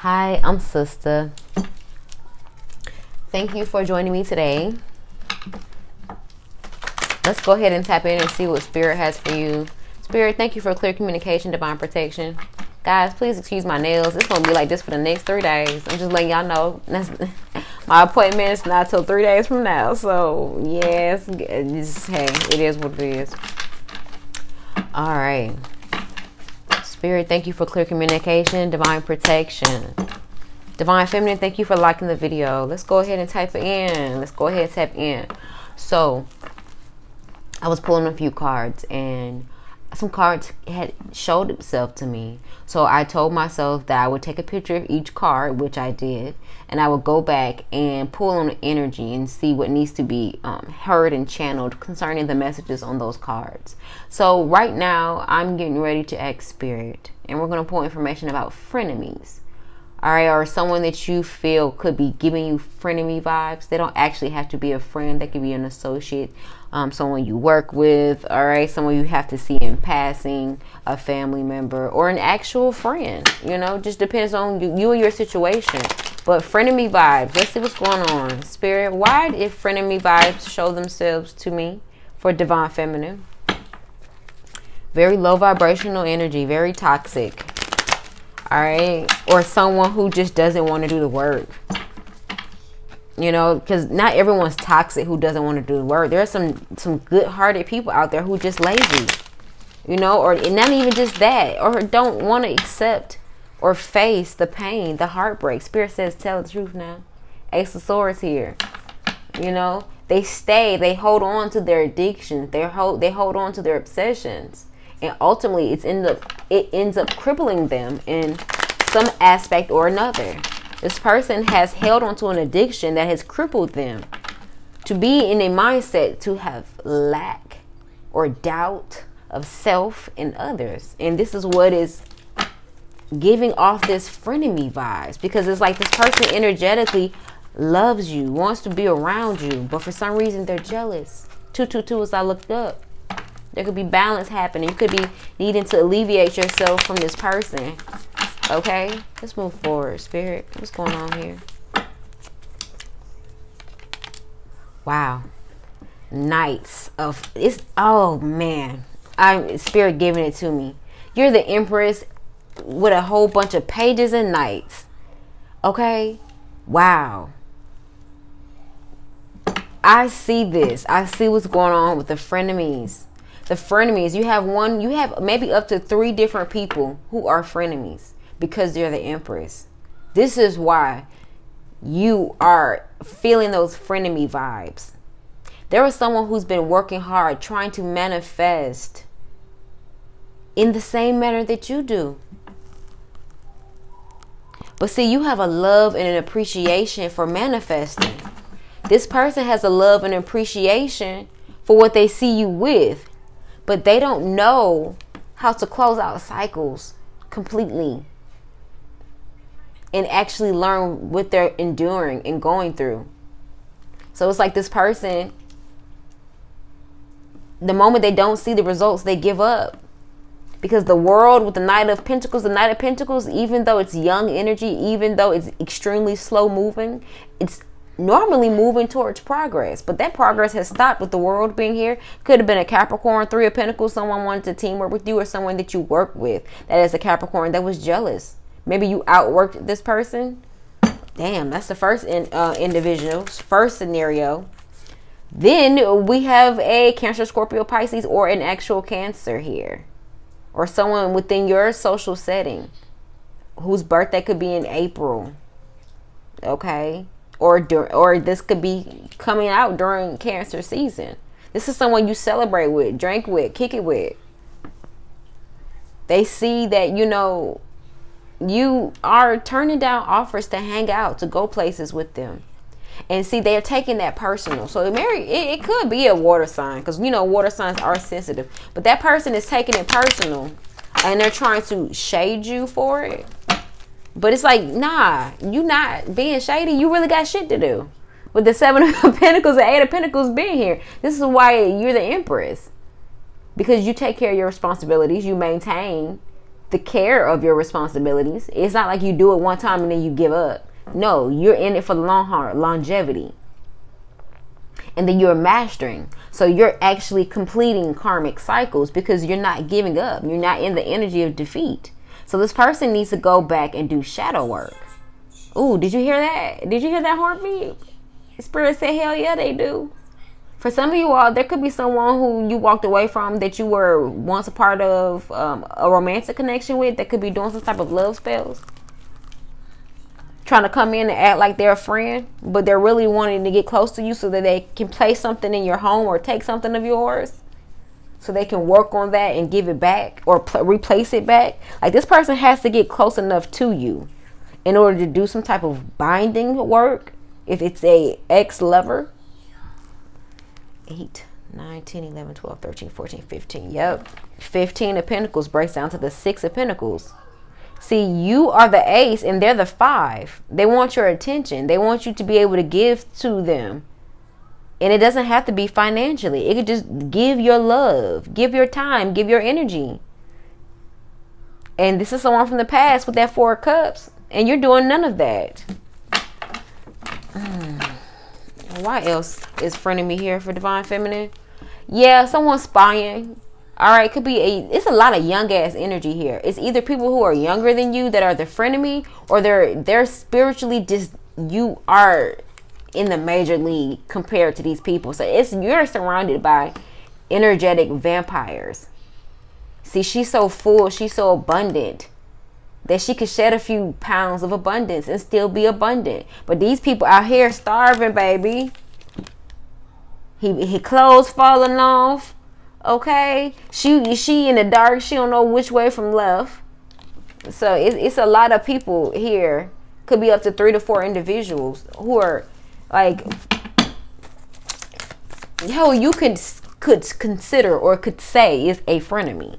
Hi, I'm Sister. Thank you for joining me today. Let's go ahead and tap in and see what Spirit has for you. Spirit, thank you for clear communication, divine protection. Guys, please excuse my nails. It's going to be like this for the next three days. I'm just letting y'all know. That's, my appointment is not till three days from now. So, yes, hey, it is what it is. All right. Spirit, thank you for clear communication, divine protection. Divine Feminine, thank you for liking the video. Let's go ahead and type in. Let's go ahead and tap in. So, I was pulling a few cards and some cards had showed itself to me. So I told myself that I would take a picture of each card, which I did, and I would go back and pull on the energy and see what needs to be um, heard and channeled concerning the messages on those cards. So right now, I'm getting ready to ask Spirit, and we're going to pull information about frenemies all right, or someone that you feel could be giving you frenemy vibes. They don't actually have to be a friend, they could be an associate, um, someone you work with, all right, someone you have to see in passing, a family member, or an actual friend. You know, just depends on you, you and your situation. But frenemy vibes, let's see what's going on. Spirit, why did frenemy vibes show themselves to me for divine feminine? Very low vibrational energy, very toxic all right? Or someone who just doesn't want to do the work. You know because not everyone's toxic who doesn't want to do the work. There are some some good-hearted people out there who just lazy you know? Or not even just that or don't want to accept or face the pain the heartbreak. Spirit says tell the truth now. Ace of swords here you know? They stay they hold on to their addiction they hold they hold on to their obsessions and ultimately it's it ends up crippling them in some aspect or another. This person has held onto an addiction that has crippled them to be in a mindset to have lack or doubt of self and others. And this is what is giving off this frenemy vibes because it's like this person energetically loves you wants to be around you but for some reason they're jealous. 222 as i looked up there could be balance happening. You could be needing to alleviate yourself from this person. Okay? Let's move forward, Spirit. What's going on here? Wow. Knights of it's oh man. I'm spirit giving it to me. You're the empress with a whole bunch of pages and knights. Okay? Wow. I see this. I see what's going on with the frenemies the frenemies. You have one you have maybe up to three different people who are frenemies because they're the empress. This is why you are feeling those frenemy vibes. There is someone who's been working hard trying to manifest in the same manner that you do. But see you have a love and an appreciation for manifesting. This person has a love and appreciation for what they see you with but they don't know how to close out cycles completely and actually learn what they're enduring and going through. So it's like this person, the moment they don't see the results, they give up. Because the world with the Knight of Pentacles, the Knight of Pentacles, even though it's young energy, even though it's extremely slow moving, it's normally moving towards progress. But that progress has stopped with the world being here. Could have been a Capricorn, Three of Pentacles, someone wanted to teamwork with you, or someone that you work with that is a Capricorn that was jealous. Maybe you outworked this person. Damn, that's the first in, uh, individual, first scenario. Then we have a Cancer, Scorpio, Pisces, or an actual Cancer here, or someone within your social setting whose birthday could be in April. Okay or or this could be coming out during cancer season. This is someone you celebrate with, drink with, kick it with. They see that you know you are turning down offers to hang out, to go places with them. And see, they're taking that personal. So, Mary, it, it could be a water sign because you know water signs are sensitive. But that person is taking it personal, and they're trying to shade you for it. But it's like, nah, you not being shady. You really got shit to do. With the seven of pentacles and eight of pentacles being here. This is why you're the empress. Because you take care of your responsibilities, you maintain the care of your responsibilities. It's not like you do it one time and then you give up. No, you're in it for the long haul, longevity. And then you're mastering. So you're actually completing karmic cycles because you're not giving up. You're not in the energy of defeat. So this person needs to go back and do shadow work. Ooh, did you hear that? Did you hear that heartbeat? Spirit said, hell yeah, they do. For some of you all, there could be someone who you walked away from that you were once a part of um, a romantic connection with that could be doing some type of love spells. Trying to come in and act like they're a friend, but they're really wanting to get close to you so that they can place something in your home or take something of yours so they can work on that and give it back or pl- replace it back. Like this person has to get close enough to you in order to do some type of binding work if it's a ex lover? 8 9 10 11 12 13 14 15 yep 15 of pentacles breaks down to the 6 of pentacles. See you are the ace and they're the 5 they want your attention. They want you to be able to give to them and it doesn't have to be financially it could just give your love give your time give your energy and this is someone from the past with that four cups and you're doing none of that Mm. Why else is frenemy here for divine feminine? Yeah, someone spying. All right, could be a. It's a lot of young ass energy here. It's either people who are younger than you that are the frenemy, or they're they're spiritually just you are in the major league compared to these people. So it's you're surrounded by energetic vampires. See, she's so full, she's so abundant that she could shed a few pounds of abundance and still be abundant. But these people out here starving, baby. He he clothes falling off. Okay, she she in the dark. She don't know which way from left. So it's it's a lot of people here. Could be up to three to four individuals who are like, yo, you could could consider or could say is a frenemy.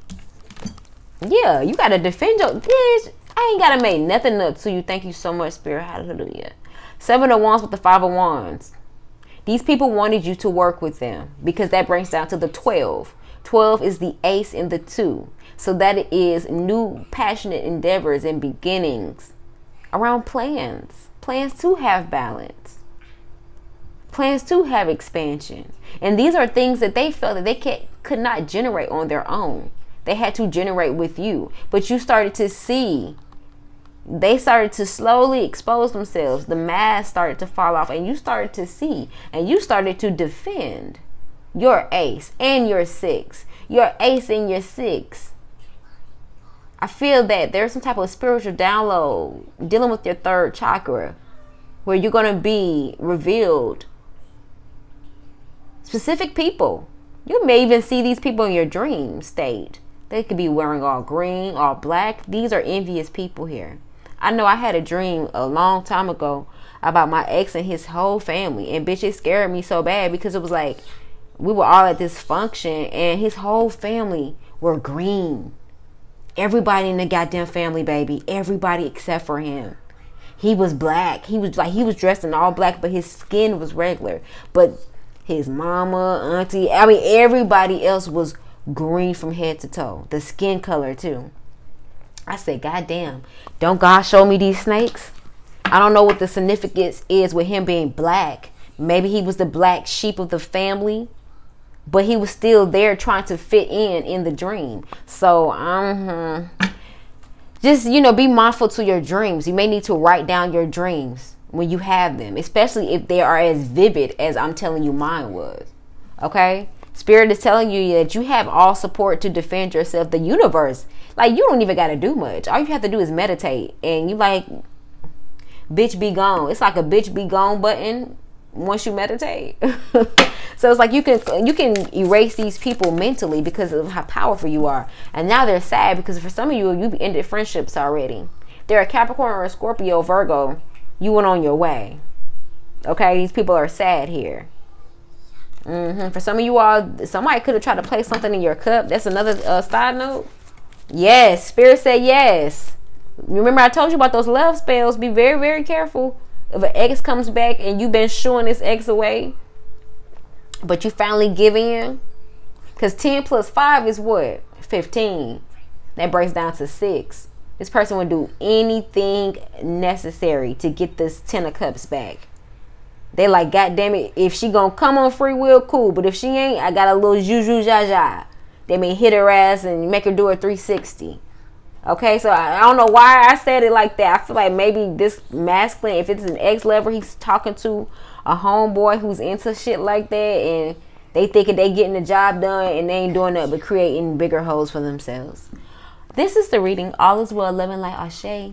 Yeah, you gotta defend your bitch. I ain't gotta make nothing up to you. Thank you so much, Spirit. Hallelujah. Seven of Wands with the Five of Wands. These people wanted you to work with them because that brings down to the 12. 12 is the ace in the two. So that is new passionate endeavors and beginnings around plans. Plans to have balance. Plans to have expansion. And these are things that they felt that they could not generate on their own. They had to generate with you. But you started to see, they started to slowly expose themselves. The mask started to fall off, and you started to see, and you started to defend your ace and your six. Your ace and your six. I feel that there's some type of spiritual download dealing with your third chakra where you're going to be revealed specific people. You may even see these people in your dream state. They could be wearing all green, all black. These are envious people here. I know I had a dream a long time ago about my ex and his whole family. And bitch, it scared me so bad because it was like we were all at this function and his whole family were green. Everybody in the goddamn family, baby. Everybody except for him. He was black. He was like he was dressed in all black, but his skin was regular. But his mama, auntie, I mean everybody else was green from head to toe. The skin color too. I said, God damn, don't God show me these snakes? I don't know what the significance is with him being black. Maybe he was the black sheep of the family, but he was still there trying to fit in in the dream. So, um, just you know, be mindful to your dreams. You may need to write down your dreams when you have them, especially if they are as vivid as I'm telling you mine was. Okay? Spirit is telling you that you have all support to defend yourself. The universe, like you don't even got to do much. All you have to do is meditate, and you like, bitch, be gone. It's like a bitch be gone button once you meditate. so it's like you can you can erase these people mentally because of how powerful you are. And now they're sad because for some of you, you've ended friendships already. They're a Capricorn or a Scorpio, Virgo. You went on your way. Okay, these people are sad here. Mm-hmm. For some of you all, somebody could have tried to place something in your cup. That's another uh, side note. Yes, Spirit said yes. Remember, I told you about those love spells. Be very, very careful. If an ex comes back and you've been shooing this ex away, but you finally give in, because 10 plus 5 is what? 15. that breaks down to six. This person would do anything necessary to get this ten of cups back. They like, God damn it, if she gonna come on free will, cool. But if she ain't, I got a little juju jaja. They may hit her ass and make her do a 360. Okay, so I, I don't know why I said it like that. I feel like maybe this masculine, if it's an ex lover, he's talking to a homeboy who's into shit like that, and they thinking they getting the job done, and they ain't doing that but creating bigger holes for themselves. This is the reading. All is well, living like Ashe.